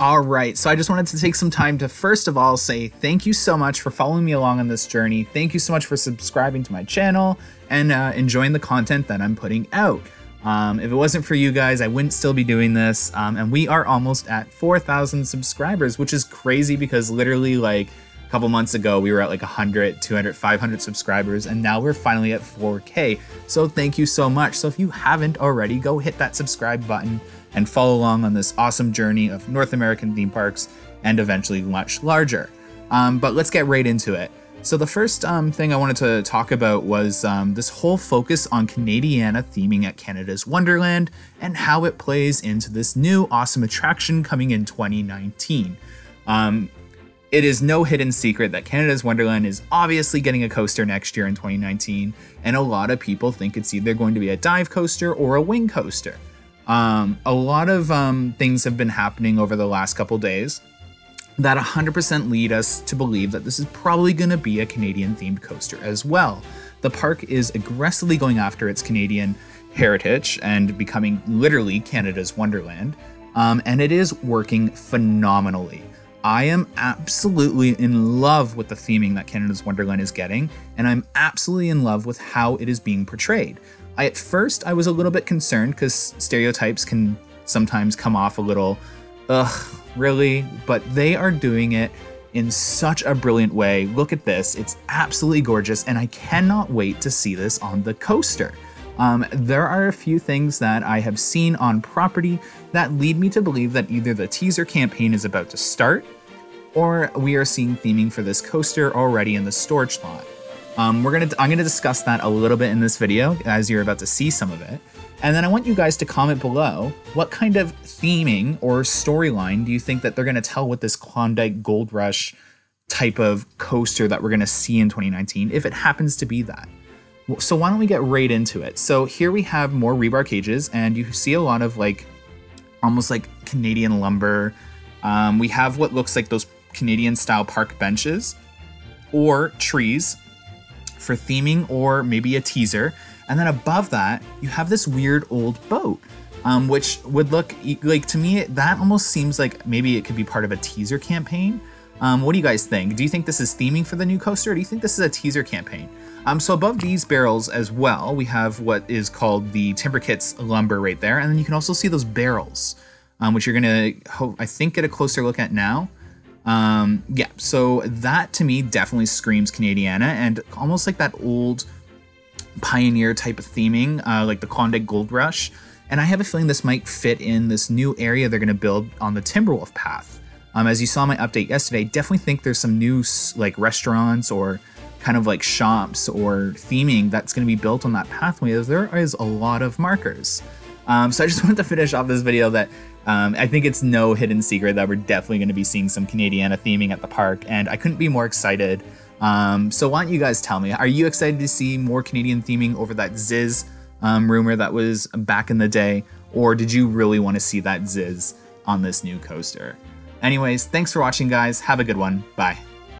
All right, so I just wanted to take some time to first of all say thank you so much for following me along on this journey. Thank you so much for subscribing to my channel and uh, enjoying the content that I'm putting out. Um, if it wasn't for you guys, I wouldn't still be doing this. Um, and we are almost at 4,000 subscribers, which is crazy because literally, like, couple months ago, we were at like 100, 200, 500 subscribers, and now we're finally at 4K. So thank you so much. So if you haven't already, go hit that subscribe button and follow along on this awesome journey of North American theme parks and eventually much larger. Um, but let's get right into it. So the first um, thing I wanted to talk about was um, this whole focus on Canadiana theming at Canada's Wonderland and how it plays into this new awesome attraction coming in 2019. Um, it is no hidden secret that Canada's Wonderland is obviously getting a coaster next year in 2019, and a lot of people think it's either going to be a dive coaster or a wing coaster. Um, a lot of um, things have been happening over the last couple days that 100% lead us to believe that this is probably going to be a Canadian themed coaster as well. The park is aggressively going after its Canadian heritage and becoming literally Canada's Wonderland, um, and it is working phenomenally. I am absolutely in love with the theming that Canada's Wonderland is getting, and I'm absolutely in love with how it is being portrayed. I, at first, I was a little bit concerned because stereotypes can sometimes come off a little, ugh, really? But they are doing it in such a brilliant way. Look at this, it's absolutely gorgeous, and I cannot wait to see this on the coaster. Um, there are a few things that I have seen on property that lead me to believe that either the teaser campaign is about to start, or we are seeing theming for this coaster already in the storage lot. Um, we're gonna I'm gonna discuss that a little bit in this video as you're about to see some of it. And then I want you guys to comment below what kind of theming or storyline do you think that they're gonna tell with this Klondike Gold Rush type of coaster that we're gonna see in 2019, if it happens to be that. So why don't we get right into it? So here we have more rebar cages, and you see a lot of like almost like Canadian lumber. Um, we have what looks like those Canadian style park benches or trees for theming or maybe a teaser. And then above that, you have this weird old boat, um, which would look like to me, that almost seems like maybe it could be part of a teaser campaign. Um, what do you guys think? Do you think this is theming for the new coaster? Do you think this is a teaser campaign? Um, so above these barrels as well, we have what is called the Timber Kits lumber right there. And then you can also see those barrels, um, which you're going to, I think, get a closer look at now. Um, yeah, so that to me definitely screams Canadiana and almost like that old pioneer type of theming, uh, like the Klondike Gold Rush. And I have a feeling this might fit in this new area they're going to build on the Timberwolf path. Um, as you saw my update yesterday, definitely think there's some new like restaurants or kind of like shops or theming that's going to be built on that pathway. There is a lot of markers. Um, so I just wanted to finish off this video that um, I think it's no hidden secret that we're definitely going to be seeing some Canadiana theming at the park, and I couldn't be more excited. Um, so why don't you guys tell me, are you excited to see more Canadian theming over that Ziz um, rumor that was back in the day, or did you really want to see that Ziz on this new coaster? Anyways, thanks for watching guys, have a good one, bye.